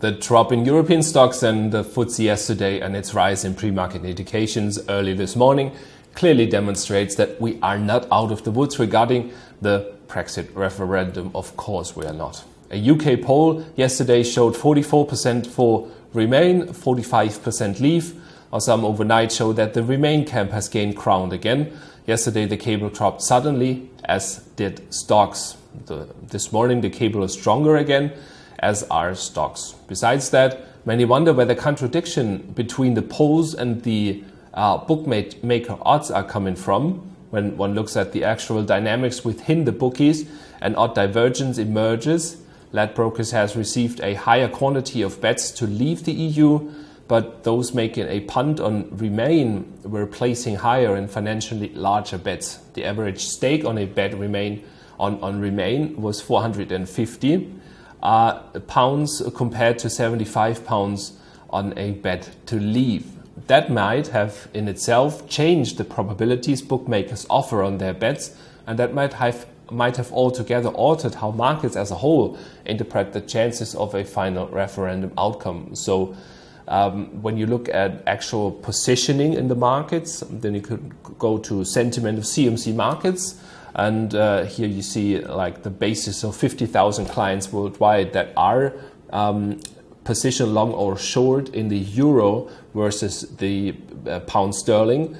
The drop in European stocks and the FTSE yesterday and its rise in pre-market indications early this morning clearly demonstrates that we are not out of the woods regarding the Brexit referendum. Of course we are not. A UK poll yesterday showed 44% for Remain, 45% Leave. Or some overnight show that the Remain camp has gained ground again. Yesterday the cable dropped suddenly, as did stocks. The, this morning the cable is stronger again as are stocks. Besides that, many wonder where the contradiction between the polls and the uh, bookmaker odds are coming from when one looks at the actual dynamics within the bookies an odd divergence emerges. Ladbrokes has received a higher quantity of bets to leave the EU, but those making a punt on Remain were placing higher and financially larger bets. The average stake on a bet Remain on, on Remain was 450 uh, pounds compared to 75 pounds on a bet to leave. That might have in itself changed the probabilities bookmakers offer on their bets, and that might have might have altogether altered how markets as a whole interpret the chances of a final referendum outcome. So, um, when you look at actual positioning in the markets, then you could go to sentiment of CMC markets. And uh, here you see like the basis of 50,000 clients worldwide that are um, positioned long or short in the euro versus the uh, pound sterling.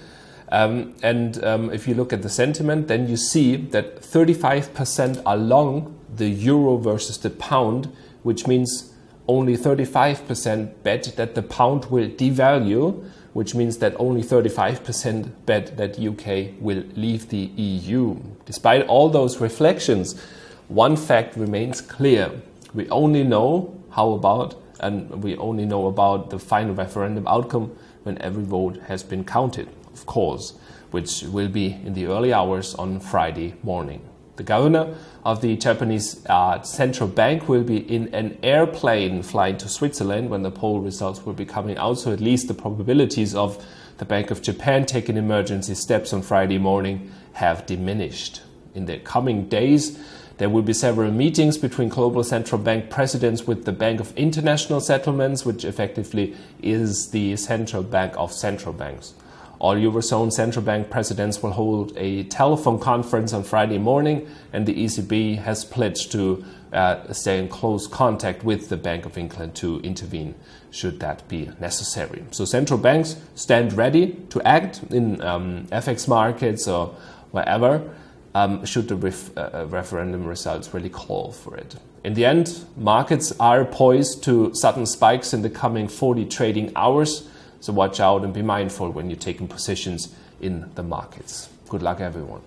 Um, and um, if you look at the sentiment, then you see that 35% are long the euro versus the pound, which means only 35% bet that the pound will devalue which means that only 35% bet that UK will leave the EU. Despite all those reflections, one fact remains clear. We only know how about and we only know about the final referendum outcome when every vote has been counted, of course, which will be in the early hours on Friday morning. The governor of the Japanese uh, central bank will be in an airplane flying to Switzerland when the poll results will be coming out. So at least the probabilities of the Bank of Japan taking emergency steps on Friday morning have diminished. In the coming days, there will be several meetings between global central bank presidents with the Bank of International Settlements, which effectively is the central bank of central banks. All Eurozone central bank presidents will hold a telephone conference on Friday morning, and the ECB has pledged to uh, stay in close contact with the Bank of England to intervene should that be necessary. So central banks stand ready to act in um, FX markets or wherever um, should the ref uh, referendum results really call for it. In the end, markets are poised to sudden spikes in the coming 40 trading hours. So watch out and be mindful when you're taking positions in the markets. Good luck, everyone.